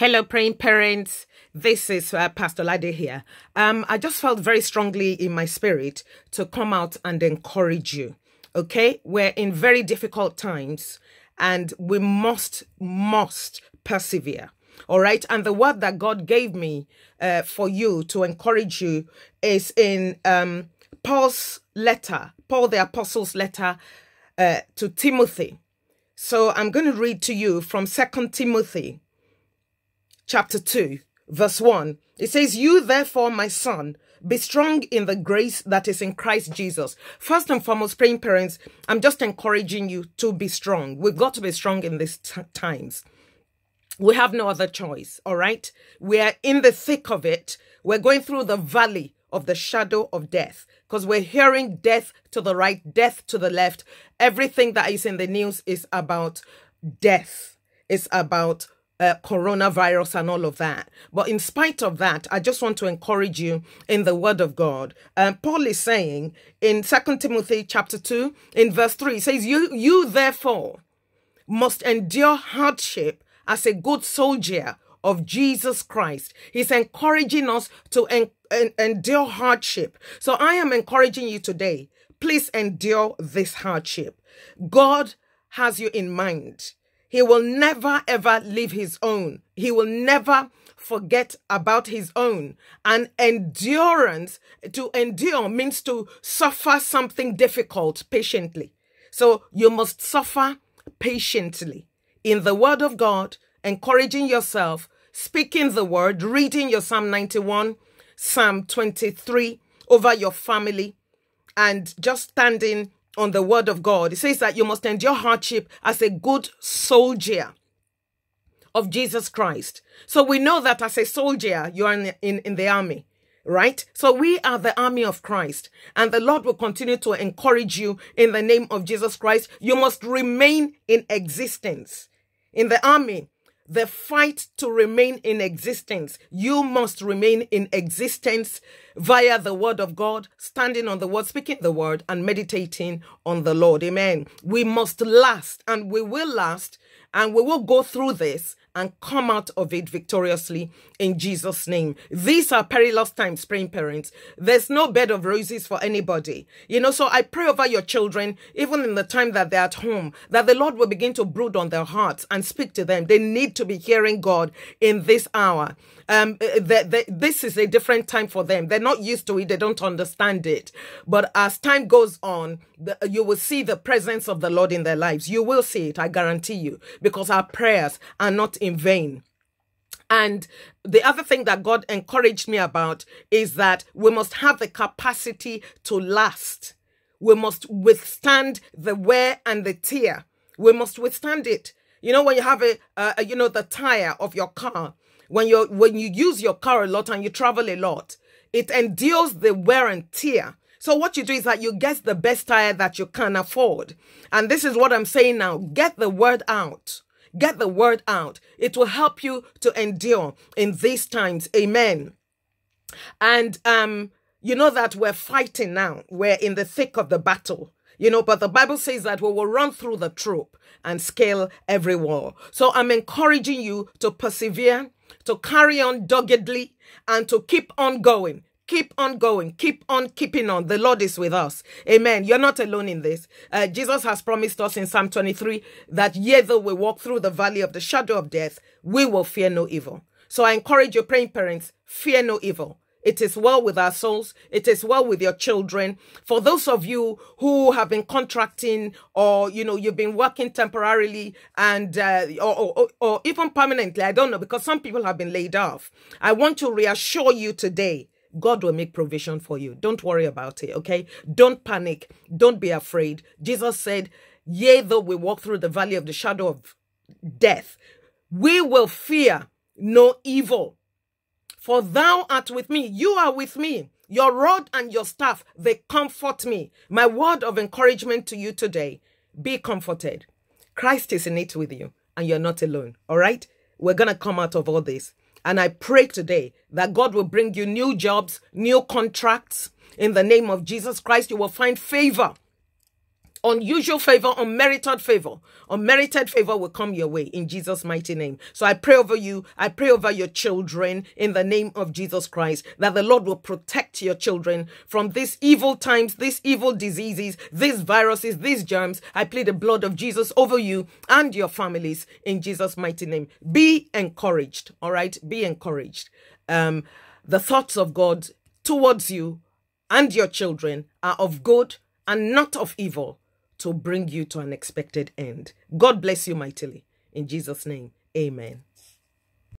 Hello, praying parents. This is uh, Pastor Lade here. Um, I just felt very strongly in my spirit to come out and encourage you. Okay, we're in very difficult times, and we must must persevere. All right, and the word that God gave me uh, for you to encourage you is in um, Paul's letter, Paul the Apostle's letter uh, to Timothy. So I'm going to read to you from Second Timothy chapter 2, verse 1. It says, You therefore, my son, be strong in the grace that is in Christ Jesus. First and foremost, praying parents, I'm just encouraging you to be strong. We've got to be strong in these times. We have no other choice, all right? We are in the thick of it. We're going through the valley of the shadow of death because we're hearing death to the right, death to the left. Everything that is in the news is about death, it's about uh, coronavirus and all of that. But in spite of that, I just want to encourage you in the word of God. Um, Paul is saying in Second Timothy chapter 2, in verse 3, he says, You you therefore must endure hardship as a good soldier of Jesus Christ. He's encouraging us to en- en- endure hardship. So I am encouraging you today. Please endure this hardship. God has you in mind. He will never ever leave his own. He will never forget about his own. And endurance, to endure means to suffer something difficult patiently. So you must suffer patiently in the word of God, encouraging yourself, speaking the word, reading your Psalm 91, Psalm 23 over your family, and just standing on the word of God. It says that you must endure hardship as a good soldier of Jesus Christ. So we know that as a soldier, you are in, in, in the army, right? So we are the army of Christ, and the Lord will continue to encourage you in the name of Jesus Christ. You must remain in existence. In the army, the fight to remain in existence. You must remain in existence via the word of God, standing on the word, speaking the word, and meditating on the Lord. Amen. We must last, and we will last, and we will go through this and come out of it victoriously in Jesus' name. These are perilous times, praying parents. There's no bed of roses for anybody. You know, so I pray over your children, even in the time that they're at home, that the Lord will begin to brood on their hearts and speak to them. They need to be hearing God in this hour. Um, the, the, this is a different time for them. They're not used to it. They don't understand it. But as time goes on, the, you will see the presence of the Lord in their lives. You will see it. I guarantee you, because our prayers are not in vain. And the other thing that God encouraged me about is that we must have the capacity to last. We must withstand the wear and the tear. We must withstand it. You know, when you have a, uh, you know, the tire of your car, when you when you use your car a lot and you travel a lot, it endures the wear and tear. So what you do is that you get the best tire that you can afford. And this is what I'm saying now. Get the word out. Get the word out. It will help you to endure in these times. Amen. And um you know that we're fighting now. We're in the thick of the battle. You know, but the Bible says that we will run through the troop and scale every wall. So I'm encouraging you to persevere, to carry on doggedly, and to keep on going. Keep on going. Keep on keeping on. The Lord is with us. Amen. You're not alone in this. Uh, Jesus has promised us in Psalm 23 that yea, though we walk through the valley of the shadow of death, we will fear no evil. So I encourage your praying parents, fear no evil. It is well with our souls. It is well with your children. For those of you who have been contracting or, you know, you've been working temporarily and, uh, or, or, or even permanently, I don't know, because some people have been laid off. I want to reassure you today God will make provision for you. Don't worry about it, okay? Don't panic. Don't be afraid. Jesus said, Yea, though we walk through the valley of the shadow of death, we will fear no evil for thou art with me, you are with me. Your rod and your staff, they comfort me. My word of encouragement to you today be comforted. Christ is in it with you, and you're not alone. All right? We're going to come out of all this. And I pray today that God will bring you new jobs, new contracts. In the name of Jesus Christ, you will find favor unusual favor, unmerited favor, unmerited favor will come your way in Jesus' mighty name. So I pray over you. I pray over your children in the name of Jesus Christ that the Lord will protect your children from these evil times, these evil diseases, these viruses, these germs. I plead the blood of Jesus over you and your families in Jesus' mighty name. Be encouraged. All right. Be encouraged. Um, the thoughts of God towards you and your children are of good and not of evil to bring you to an expected end. God bless you mightily. In Jesus' name, amen.